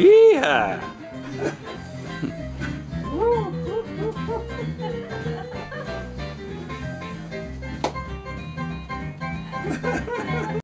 Yeah.